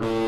you